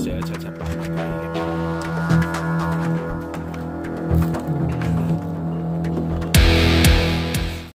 Saya.